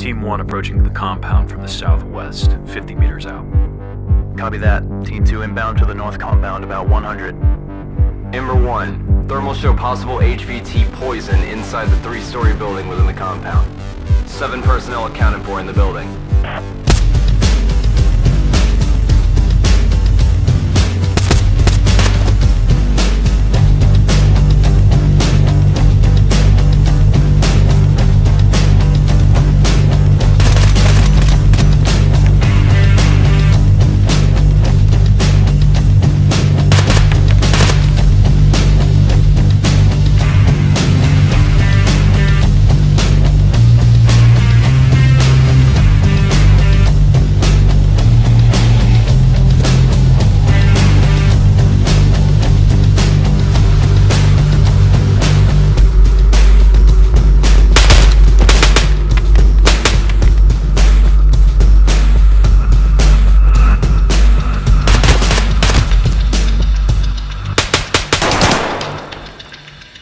Team 1 approaching the compound from the southwest, 50 meters out. Copy that. Team 2 inbound to the north compound, about 100. Ember 1, thermal show possible HVT poison inside the three-story building within the compound. Seven personnel accounted for in the building.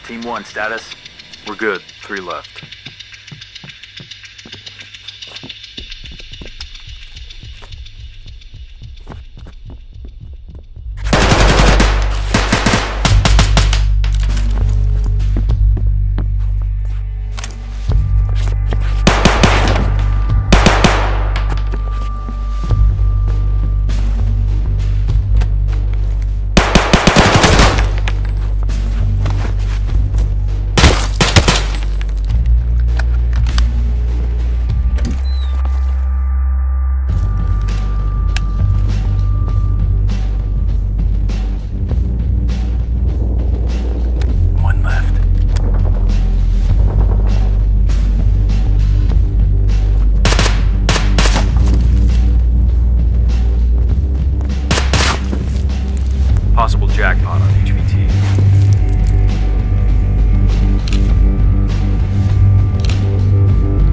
Team 1, status? We're good. Three left. Jackpot on HVT.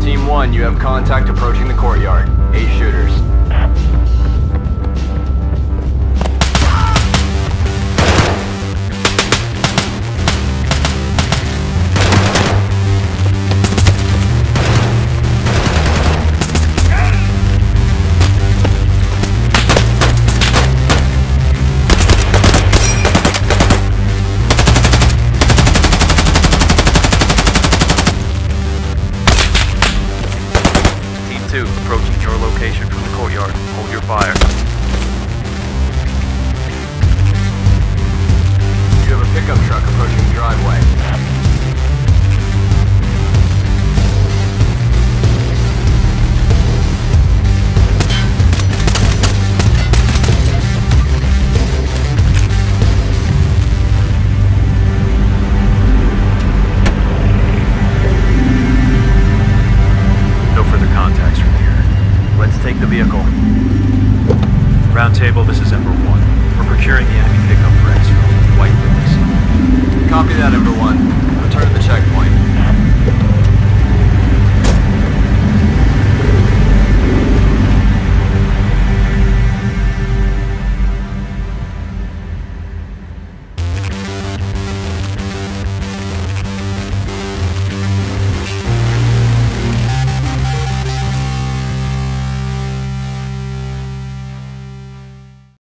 Team 1, you have contact approaching the courtyard. Eight shooters. 2, approaching your location from the courtyard. Hold your fire. This is Ember 1. We're procuring the enemy pickup for from White Witness. Copy that, Ember 1. Return to the checkpoint.